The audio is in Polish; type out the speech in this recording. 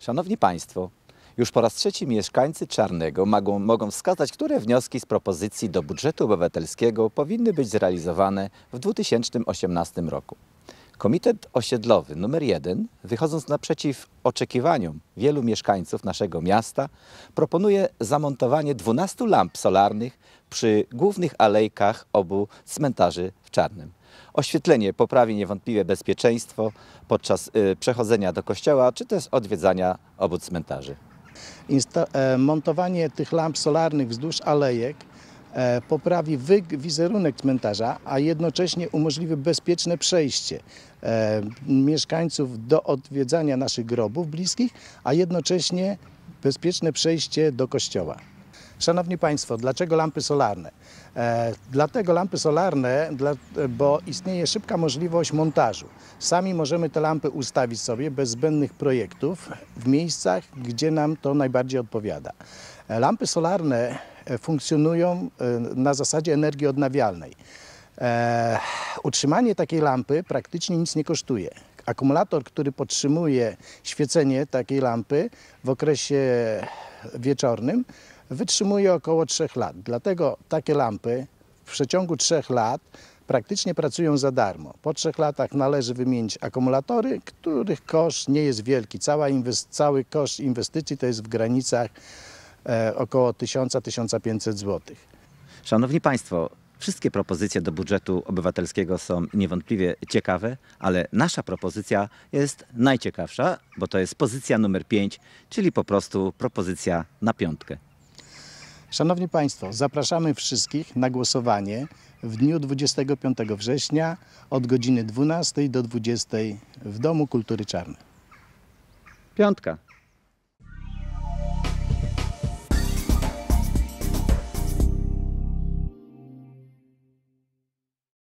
Szanowni Państwo, już po raz trzeci mieszkańcy Czarnego mogą, mogą wskazać, które wnioski z propozycji do budżetu obywatelskiego powinny być zrealizowane w 2018 roku. Komitet Osiedlowy nr 1, wychodząc naprzeciw oczekiwaniom wielu mieszkańców naszego miasta, proponuje zamontowanie 12 lamp solarnych przy głównych alejkach obu cmentarzy w Czarnym. Oświetlenie poprawi niewątpliwie bezpieczeństwo podczas y, przechodzenia do kościoła czy też odwiedzania obu cmentarzy. Insta- e, montowanie tych lamp solarnych wzdłuż alejek poprawi wyg- wizerunek cmentarza, a jednocześnie umożliwi bezpieczne przejście e, mieszkańców do odwiedzania naszych grobów bliskich, a jednocześnie bezpieczne przejście do kościoła. Szanowni Państwo, dlaczego lampy solarne? E, dlatego lampy solarne, dla, bo istnieje szybka możliwość montażu. Sami możemy te lampy ustawić sobie bez zbędnych projektów w miejscach, gdzie nam to najbardziej odpowiada. E, Lampy solarne e, funkcjonują e, na zasadzie energii odnawialnej. E, utrzymanie takiej lampy praktycznie nic nie kosztuje. Akumulator, który podtrzymuje świecenie takiej lampy w okresie wieczornym, wytrzymuje około 3 lat. Dlatego takie lampy w przeciągu 3 lat praktycznie pracują za darmo. Po 3 latach należy wymienić akumulatory, których koszt nie jest wielki. Cała cały koszt inwestycji to jest w granicach e, około 1000-1500 zł. Szanowni Państwo, wszystkie propozycje do budżetu obywatelskiego są niewątpliwie ciekawe, ale nasza propozycja jest najciekawsza, bo to jest pozycja numer 5, czyli po prostu propozycja na piątkę. Szanowni Państwo, zapraszamy wszystkich na głosowanie w dniu 25 września od godziny 12 do 20 w Domu Kultury Czarnej. Piątka.